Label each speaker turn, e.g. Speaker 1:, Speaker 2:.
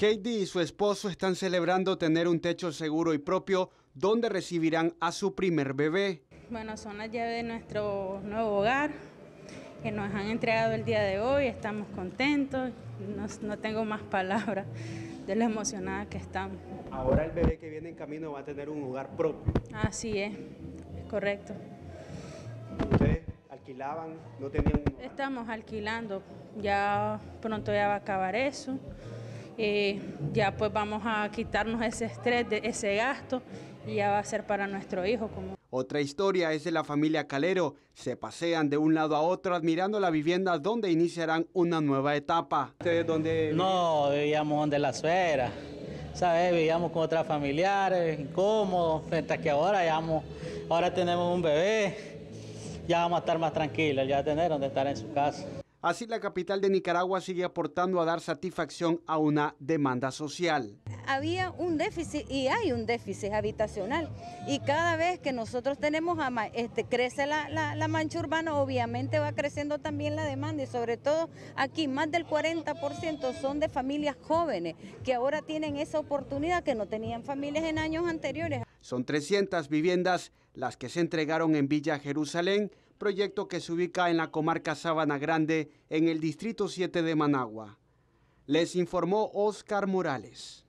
Speaker 1: Heidi y su esposo están celebrando tener un techo seguro y propio donde recibirán a su primer bebé.
Speaker 2: Bueno, son las llaves de nuestro nuevo hogar que nos han entregado el día de hoy. Estamos contentos, no, no tengo más palabras de lo emocionada que estamos.
Speaker 1: Ahora el bebé que viene en camino va a tener un hogar propio.
Speaker 2: Así es, es correcto.
Speaker 1: ¿Ustedes alquilaban? ¿No tenían un hogar?
Speaker 2: Estamos alquilando, ya pronto ya va a acabar eso. Eh, ya pues vamos a quitarnos ese estrés, de ese gasto y ya va a ser para nuestro hijo. Como...
Speaker 1: Otra historia es de la familia Calero. Se pasean de un lado a otro admirando la vivienda donde iniciarán una nueva etapa. ¿Ustedes dónde?
Speaker 3: No, vivíamos donde la suegra. ¿Sabes? Vivíamos con otras familiares, incómodos, frente a que ahora ya vamos- ahora tenemos un bebé, ya vamos a estar más tranquilos, ya tener donde estar en su casa.
Speaker 1: Así la capital de Nicaragua sigue aportando a dar satisfacción a una demanda social.
Speaker 4: había un déficit y hay un déficit habitacional. Y cada vez que nosotros tenemos, ama- este, crece la, la- la mancha urbana, obviamente va creciendo también la demanda y sobre todo aquí más del 40% son de familias jóvenes que ahora tienen esa oportunidad que no tenían familias en años anteriores.
Speaker 1: Son 300 viviendas las que se entregaron en Villa Jerusalén, proyecto que se ubica en la comarca Sabana Grande, en el distrito 7 de Managua. Les informó Oscar Morales.